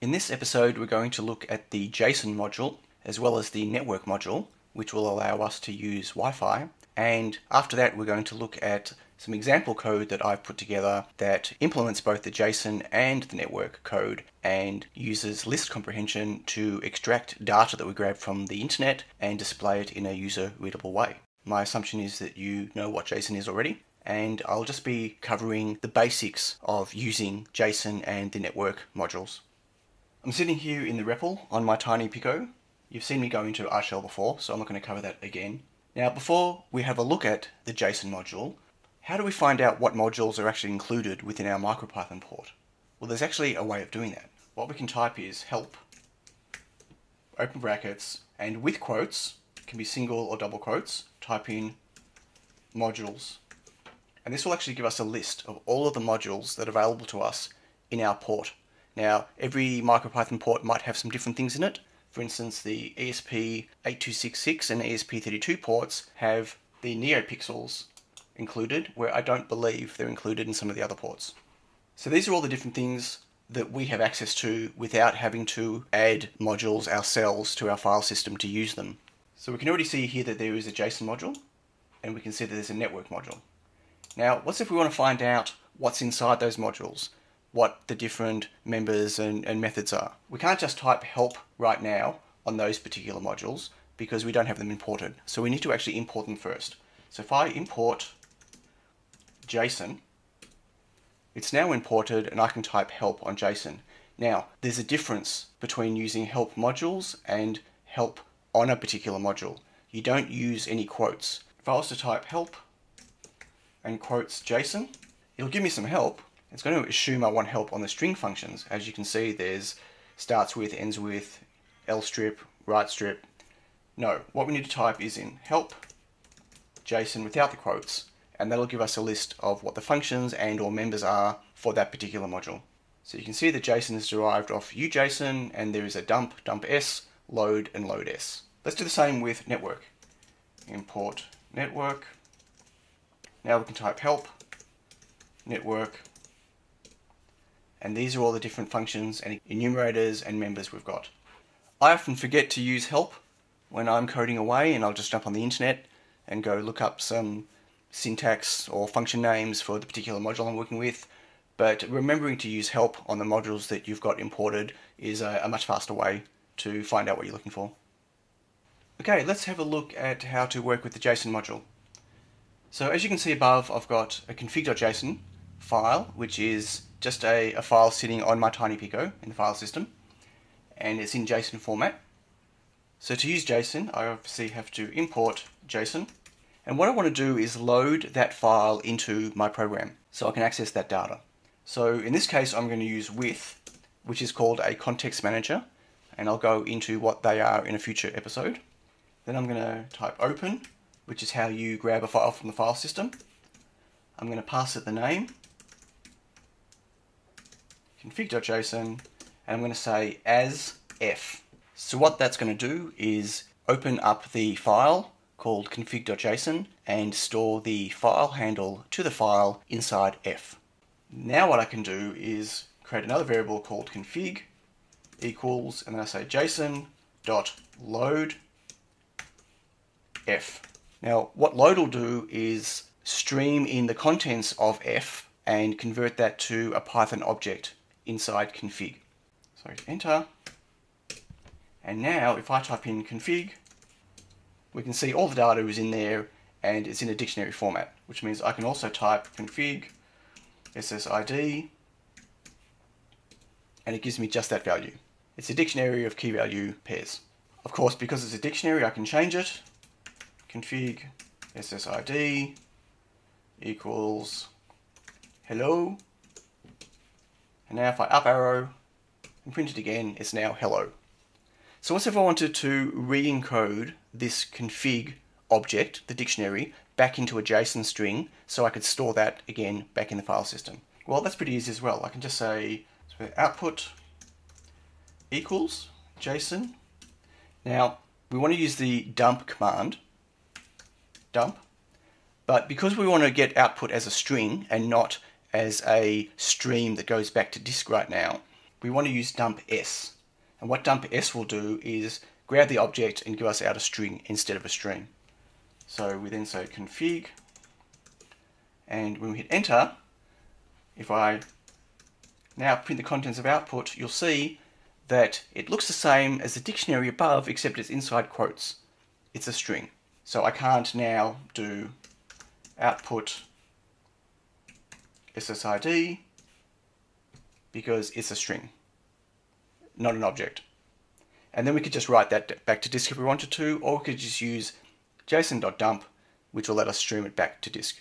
In this episode, we're going to look at the JSON module as well as the network module, which will allow us to use Wi-Fi. And after that, we're going to look at some example code that I've put together that implements both the JSON and the network code and uses list comprehension to extract data that we grab from the internet and display it in a user readable way. My assumption is that you know what JSON is already, and I'll just be covering the basics of using JSON and the network modules. I'm sitting here in the REPL on my TinyPICO. You've seen me go into RShell before, so I'm not going to cover that again. Now, before we have a look at the JSON module, how do we find out what modules are actually included within our MicroPython port? Well, there's actually a way of doing that. What we can type is help, open brackets, and with quotes, can be single or double quotes, type in modules. And this will actually give us a list of all of the modules that are available to us in our port. Now, every MicroPython port might have some different things in it. For instance, the ESP8266 and ESP32 ports have the NeoPixels included, where I don't believe they're included in some of the other ports. So these are all the different things that we have access to without having to add modules ourselves to our file system to use them. So we can already see here that there is a JSON module, and we can see that there's a network module. Now, what's if we want to find out what's inside those modules? What the different members and, and methods are? We can't just type help right now on those particular modules because we don't have them imported. So we need to actually import them first. So if I import JSON, it's now imported and I can type help on JSON. Now, there's a difference between using help modules and help on a particular module. You don't use any quotes. If I was to type help and quotes JSON, it'll give me some help. It's going to assume I want help on the string functions. As you can see, there's starts with, ends with, lstrip, right strip. No, what we need to type is in help JSON without the quotes, and that'll give us a list of what the functions and or members are for that particular module. So you can see that JSON is derived off UJSON, and there is a dump, dump s, load, and load s. Let's do the same with network. Import network. Now we can type help, network, and these are all the different functions and enumerators and members we've got. I often forget to use help when I'm coding away and I'll just jump on the internet and go look up some syntax or function names for the particular module I'm working with. But remembering to use help on the modules that you've got imported is a, a much faster way to find out what you're looking for. Okay, let's have a look at how to work with the JSON module. So as you can see above, I've got a config.json file, which is just a, a file sitting on my TinyPICO in the file system, and it's in JSON format. So to use JSON, I obviously have to import JSON, and what I want to do is load that file into my program so I can access that data. So in this case, I'm going to use with, which is called a context manager, and I'll go into what they are in a future episode. Then I'm going to type open, which is how you grab a file from the file system. I'm going to pass it the name, config.json, and I'm going to say as f. So what that's going to do is open up the file called config.json and store the file handle to the file inside f. Now what I can do is create another variable called config equals, and then I say json dot load f. Now what load will do is stream in the contents of f and convert that to a Python object inside config. So enter, and now if I type in config we can see all the data is in there and it's in a dictionary format, which means I can also type config ssid and it gives me just that value. It's a dictionary of key value pairs. Of course, because it's a dictionary, I can change it. config ssid equals hello. And now if I up arrow and print it again, it's now hello. So what if I wanted to re-encode this config object, the dictionary, back into a JSON string so I could store that again back in the file system? Well, that's pretty easy as well. I can just say so output equals JSON. Now, we want to use the dump command, dump, but because we want to get output as a string and not as a stream that goes back to disk right now, we want to use dump s. And what dump s will do is grab the object and give us out a string instead of a string. So we then say config, and when we hit enter, if I now print the contents of output, you'll see that it looks the same as the dictionary above, except it's inside quotes. It's a string. So I can't now do output SSID because it's a string, not an object. And then we could just write that back to disk if we wanted to, or we could just use json.dump, which will let us stream it back to disk.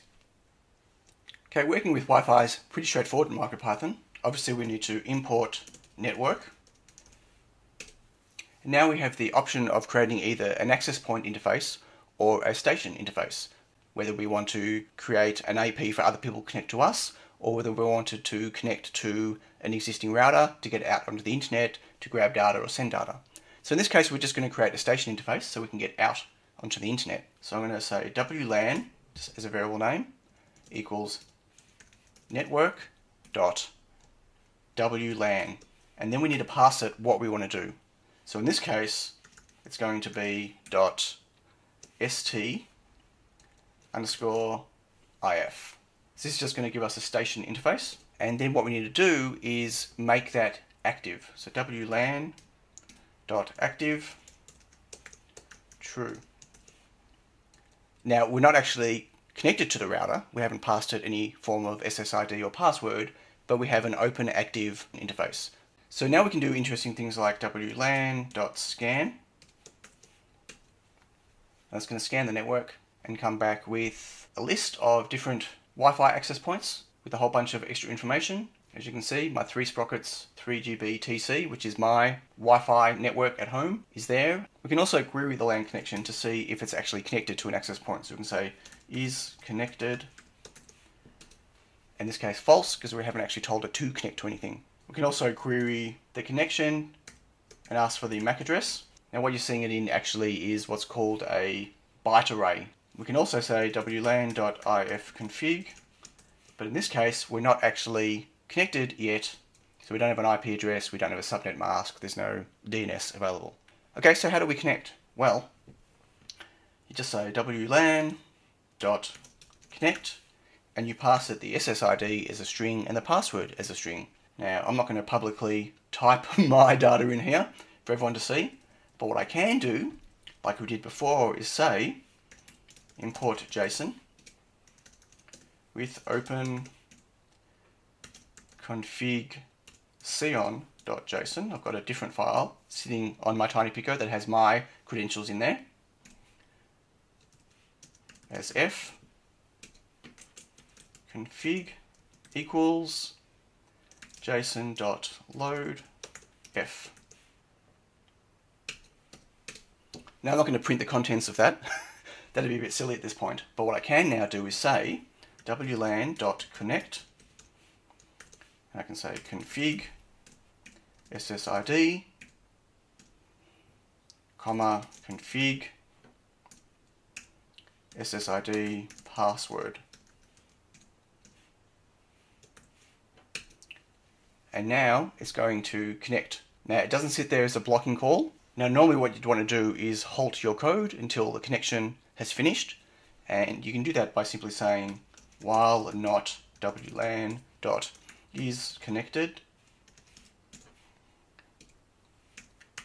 Okay, working with Wi-Fi is pretty straightforward in MicroPython. Obviously we need to import network. And now we have the option of creating either an access point interface or a station interface, whether we want to create an AP for other people to connect to us, or whether we wanted to connect to an existing router to get out onto the internet to grab data or send data. So in this case, we're just going to create a station interface so we can get out onto the internet. So I'm going to say WLAN as a variable name equals network dot WLAN. And then we need to pass it what we want to do. So in this case, it's going to be dot st underscore if. This is just going to give us a station interface. And then what we need to do is make that active. So WLAN dot active true. Now we're not actually connected to the router. We haven't passed it any form of SSID or password, but we have an open active interface. So now we can do interesting things like wlan.scan. That's going to scan the network and come back with a list of different Wi-Fi access points with a whole bunch of extra information. As you can see, my 3 sprockets 3GB TC, which is my Wi-Fi network at home, is there. We can also query the LAN connection to see if it's actually connected to an access point. So we can say, is connected, in this case false, because we haven't actually told it to connect to anything. We can also query the connection and ask for the MAC address. Now what you're seeing it in actually is what's called a byte array. We can also say wlan.ifconfig, but in this case we're not actually connected yet, so we don't have an IP address, we don't have a subnet mask, there's no DNS available. Okay, so how do we connect? Well, you just say wlan.connect and you pass it the SSID as a string and the password as a string. Now, I'm not going to publicly type my data in here for everyone to see, but what I can do, like we did before, is say import JSON with open config sion.json. I've got a different file sitting on my Tiny TinyPICO that has my credentials in there as f config equals json.load f. Now I'm not going to print the contents of that. That'd be a bit silly at this point. But what I can now do is say wlan.connect. And I can say config ssid, comma config ssid password. and now it's going to connect. Now it doesn't sit there as a blocking call. Now normally what you'd want to do is halt your code until the connection has finished. And you can do that by simply saying while not wlan dot is connected.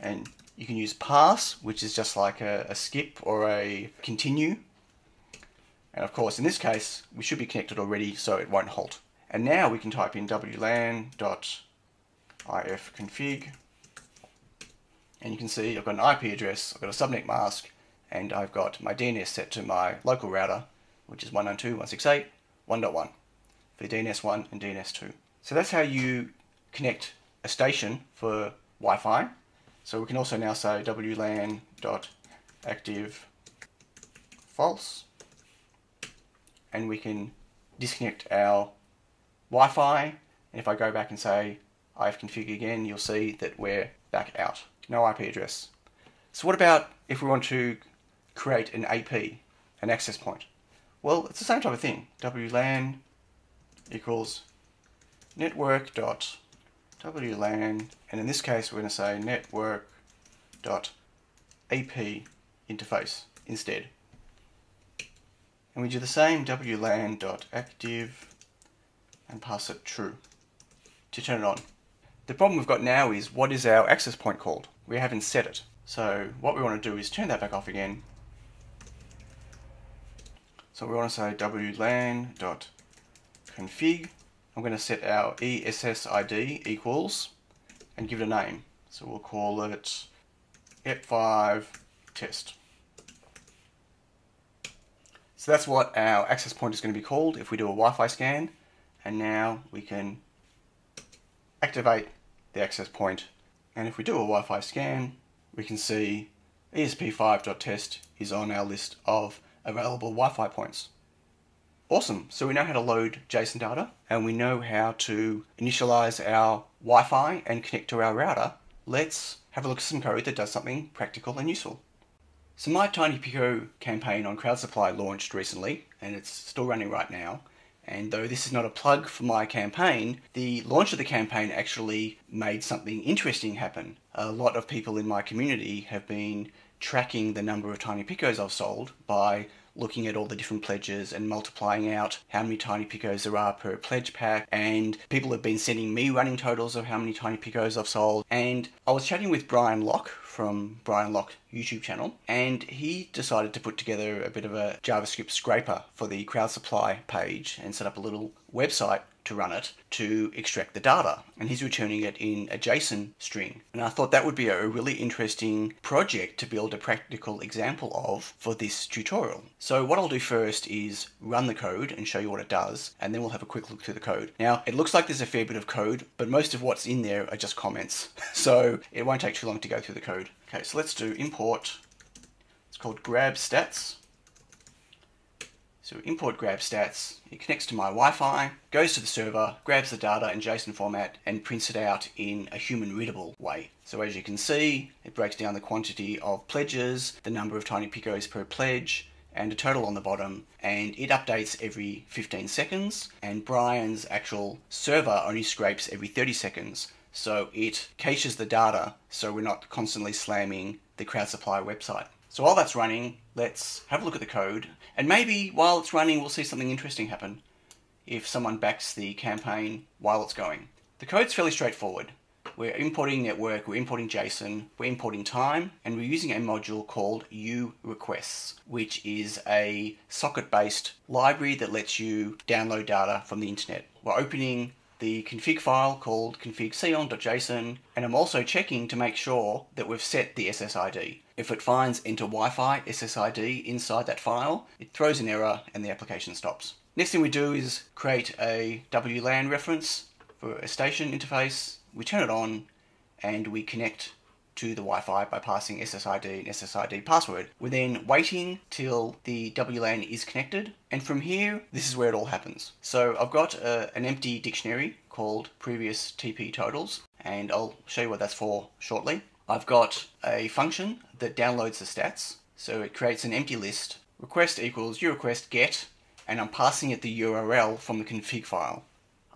And you can use pass which is just like a, a skip or a continue. And of course in this case we should be connected already so it won't halt. And now we can type in wlan.ifconfig and you can see I've got an IP address, I've got a subnet mask, and I've got my DNS set to my local router, which is 192.168.1.1 for DNS1 and DNS2. So that's how you connect a station for Wi-Fi. So we can also now say wlan.active false, and we can disconnect our Wi-Fi, and if I go back and say ifconfig again, you'll see that we're back out. No IP address. So what about if we want to create an AP, an access point? Well, it's the same type of thing. WLAN equals network dot WLAN, and in this case we're going to say network dot AP interface instead. And we do the same WLAN dot active and pass it true to turn it on. The problem we've got now is what is our access point called? We haven't set it. So what we want to do is turn that back off again. So we want to say wlan dot config. I'm going to set our ESSID equals and give it a name. So we'll call it EP5 test. So that's what our access point is going to be called if we do a Wi-Fi scan. And now we can activate the access point. And if we do a Wi-Fi scan, we can see ESP5.test is on our list of available Wi-Fi points. Awesome, so we know how to load JSON data and we know how to initialize our Wi-Fi and connect to our router. Let's have a look at some code that does something practical and useful. So my TinyPICO campaign on Crowd Supply launched recently and it's still running right now. And though this is not a plug for my campaign, the launch of the campaign actually made something interesting happen. A lot of people in my community have been tracking the number of TinyPICOs I've sold by looking at all the different pledges and multiplying out how many TinyPICOs there are per pledge pack. And people have been sending me running totals of how many TinyPICOs I've sold. And I was chatting with Brian Lough from Brian Lough YouTube channel and he decided to put together a bit of a JavaScript scraper for the crowd supply page and set up a little website to run it to extract the data. And he's returning it in a JSON string. And I thought that would be a really interesting project to build a practical example of for this tutorial. So what I'll do first is run the code and show you what it does, and then we'll have a quick look through the code. Now, it looks like there's a fair bit of code, but most of what's in there are just comments. so it won't take too long to go through the code. Okay, so let's do import. It's called grab stats. So import grab stats, it connects to my Wi-Fi, goes to the server, grabs the data in JSON format and prints it out in a human readable way. So as you can see, it breaks down the quantity of pledges, the number of TinyPICOs per pledge, and a total on the bottom and it updates every 15 seconds and Brian's actual server only scrapes every 30 seconds so it caches the data so we're not constantly slamming the crowd supply website. So while that's running, let's have a look at the code, and maybe while it's running we'll see something interesting happen if someone backs the campaign while it's going. The code's fairly straightforward. We're importing network, we're importing JSON, we're importing time, and we're using a module called uRequests, which is a socket-based library that lets you download data from the internet. We're opening the config file called config.sion.json, and I'm also checking to make sure that we've set the SSID. If it finds enter Wi-Fi SSID inside that file, it throws an error and the application stops. Next thing we do is create a WLAN reference for a station interface. We turn it on and we connect to the Wi-Fi by passing SSID and SSID password. We're then waiting till the WLAN is connected and from here this is where it all happens. So I've got a, uh, an empty dictionary called previous TP totals and I'll show you what that's for shortly. I've got a function that downloads the stats so it creates an empty list request equals urequest get and I'm passing it the URL from the config file.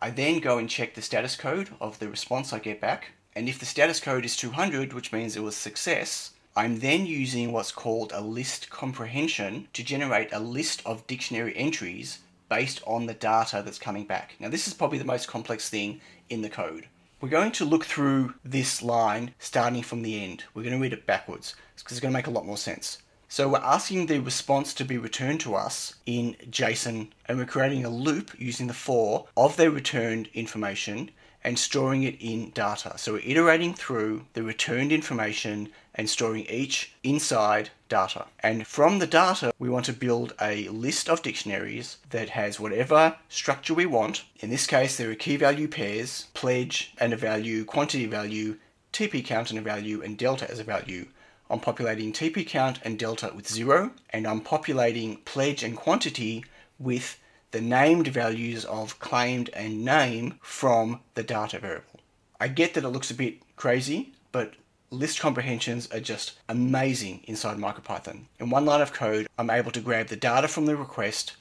I then go and check the status code of the response I get back and if the status code is 200, which means it was success, I'm then using what's called a list comprehension to generate a list of dictionary entries based on the data that's coming back. Now this is probably the most complex thing in the code. We're going to look through this line starting from the end. We're going to read it backwards because it's going to make a lot more sense. So we're asking the response to be returned to us in JSON and we're creating a loop using the for of the returned information and storing it in data. So we're iterating through the returned information and storing each inside data. And from the data, we want to build a list of dictionaries that has whatever structure we want. In this case, there are key value pairs, pledge and a value, quantity value, TP count and a value, and delta as a value. I'm populating TP count and delta with zero, and I'm populating pledge and quantity with the named values of claimed and name from the data variable. I get that it looks a bit crazy, but list comprehensions are just amazing inside MicroPython. In one line of code, I'm able to grab the data from the request,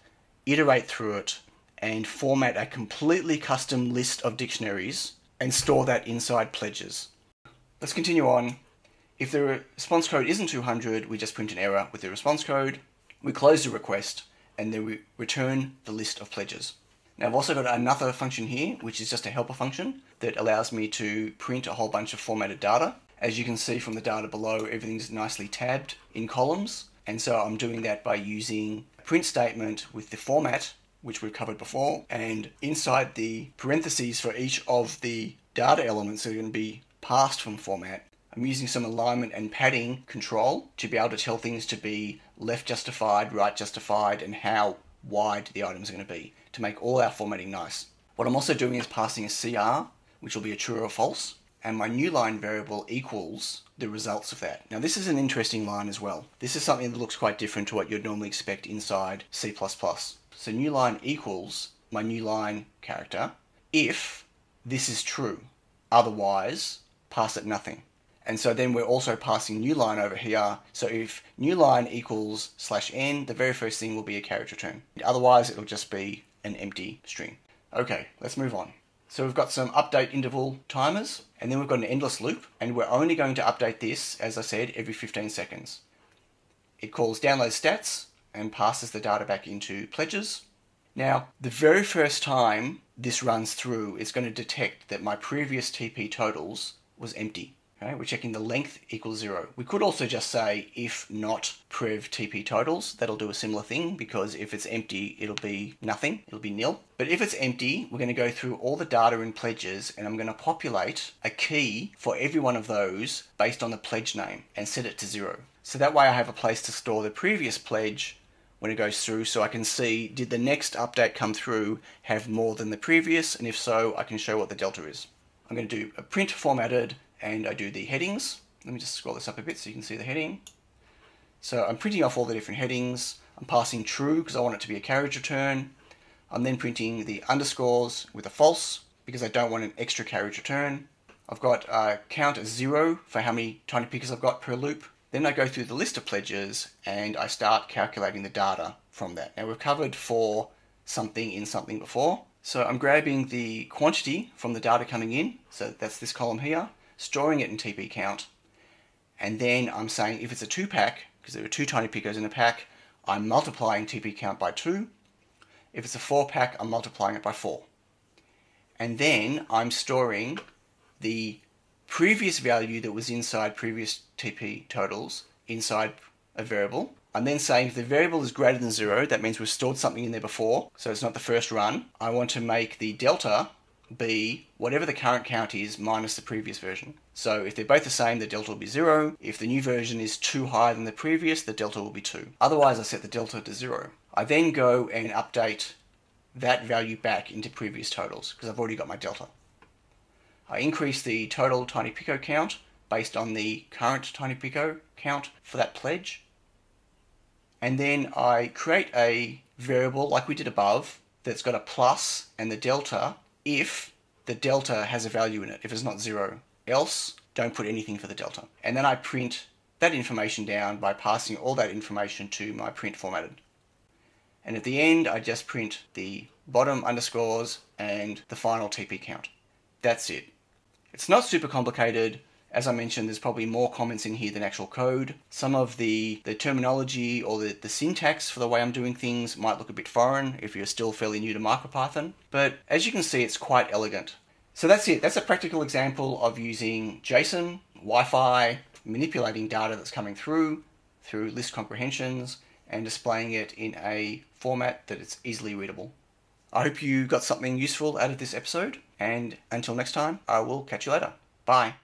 iterate through it, and format a completely custom list of dictionaries and store that inside pledges. Let's continue on. If the response code isn't 200, we just print an error with the response code. We close the request and then we return the list of pledges. Now I've also got another function here, which is just a helper function that allows me to print a whole bunch of formatted data. As you can see from the data below, everything's nicely tabbed in columns. And so I'm doing that by using a print statement with the format, which we've covered before. And inside the parentheses for each of the data elements that are going to be passed from format, I'm using some alignment and padding control to be able to tell things to be left justified, right justified, and how wide the items are going to be to make all our formatting nice. What I'm also doing is passing a CR, which will be a true or false, and my new line variable equals the results of that. Now this is an interesting line as well. This is something that looks quite different to what you'd normally expect inside C++. So new line equals my new line character if this is true. Otherwise, pass it nothing. And so then we're also passing new line over here. So if new line equals slash n, the very first thing will be a carriage return. Otherwise, it'll just be an empty string. Okay, let's move on. So we've got some update interval timers, and then we've got an endless loop, and we're only going to update this, as I said, every 15 seconds. It calls download stats and passes the data back into pledges. Now, the very first time this runs through, it's going to detect that my previous TP totals was empty. Okay, we're checking the length equals zero. We could also just say if not prev TP totals, that'll do a similar thing because if it's empty, it'll be nothing, it'll be nil. But if it's empty, we're going to go through all the data in pledges and I'm going to populate a key for every one of those based on the pledge name and set it to zero. So that way I have a place to store the previous pledge when it goes through so I can see did the next update come through have more than the previous and if so I can show what the delta is. I'm going to do a print formatted and I do the headings. Let me just scroll this up a bit so you can see the heading. So I'm printing off all the different headings. I'm passing true because I want it to be a carriage return. I'm then printing the underscores with a false because I don't want an extra carriage return. I've got uh, count as zero for how many TinyPICOs I've got per loop. Then I go through the list of pledges and I start calculating the data from that. Now we've covered for something in something before. So I'm grabbing the quantity from the data coming in. So that's this column here storing it in TP count, and then I'm saying if it's a two pack, because there are two TinyPICOs in a pack, I'm multiplying TP count by two. If it's a four pack, I'm multiplying it by four. And then I'm storing the previous value that was inside previous TP totals inside a variable. I'm then saying if the variable is greater than zero, that means we've stored something in there before, so it's not the first run. I want to make the delta be whatever the current count is minus the previous version. So if they're both the same, the delta will be 0. If the new version is too high than the previous, the delta will be 2. Otherwise, I set the delta to 0. I then go and update that value back into previous totals because I've already got my delta. I increase the total TinyPICO count based on the current TinyPICO count for that pledge. And then I create a variable like we did above that's got a plus and the delta if the delta has a value in it, if it's not zero. Else, don't put anything for the delta. And then I print that information down by passing all that information to my print formatted. And at the end, I just print the bottom underscores and the final TP count. That's it. It's not super complicated. As I mentioned, there's probably more comments in here than actual code. Some of the, the terminology or the, the syntax for the way I'm doing things might look a bit foreign if you're still fairly new to MicroPython, but as you can see, it's quite elegant. So that's it. That's a practical example of using JSON, Wi-Fi, manipulating data that's coming through, through list comprehensions, and displaying it in a format that it's easily readable. I hope you got something useful out of this episode, and until next time, I will catch you later. Bye.